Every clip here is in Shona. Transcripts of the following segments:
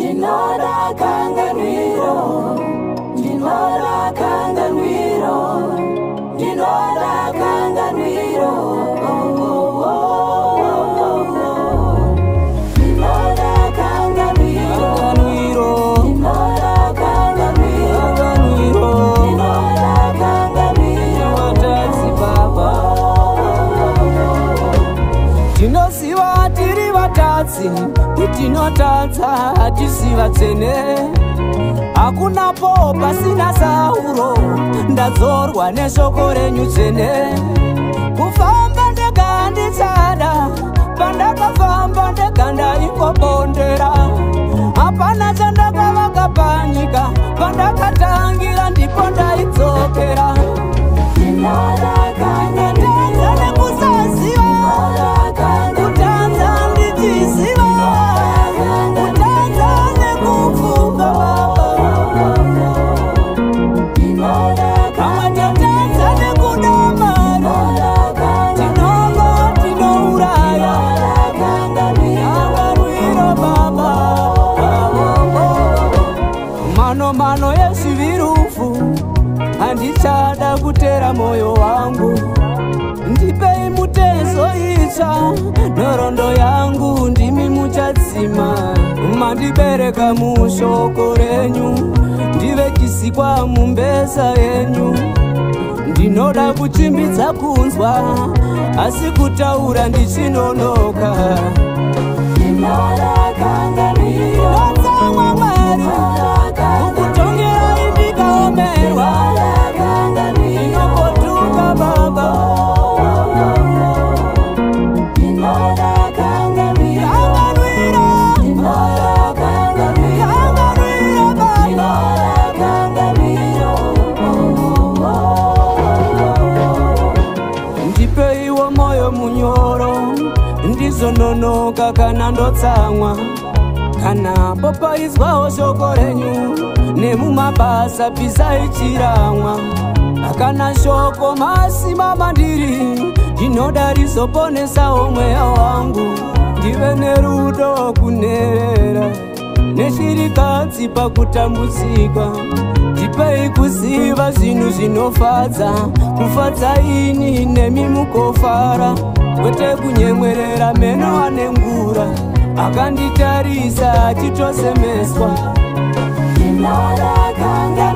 in order. nyatsi kutinotadza hatiziva tsene hakuna po pasina sauro ndadzorwa neshoko renyu tsene kufamba ndekanditsada pandakafamba ndekandaingobondera hapana kutera moyo wangu ndipei mutezo itsva nhorondo yangu ndimi muchatsima mandibereka mushoko renyu ndive chisikwa mumbesa yenyu ndinoda kuchimbidza kunzwa asi kutaura ndichinonoka inoda kanganiyo munyoro ndizononoka kana ndotsamwa kana popaizwawo shoko renyu nemumabasa bvisai chiramwa kana shoko masima mandiri ndinoda rizoponesawo mweya wangu ndive nerudo kunerera neshirikadzi pakutambudzika ndipei kuziva zvinhu zvinofadza kufadza ini nem kufara kwete kunyemwerera meno ane ngura akanditarisa achitosemeswa inorakanga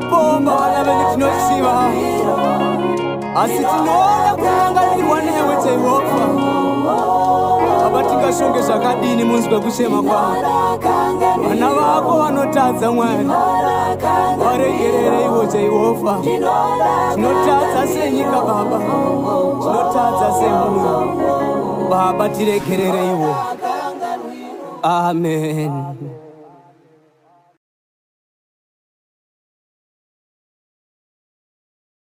tinopomba vana vedu tinosiva asi tinoda kurangarirwa newe jehovha aba tingashonge zvakadini munzwe kuchema kwavo vana vako vanotadza mwari varegereraiwo jehovha tinotadza senyika baba tinotadza semunhu baba tiregerereiwo amen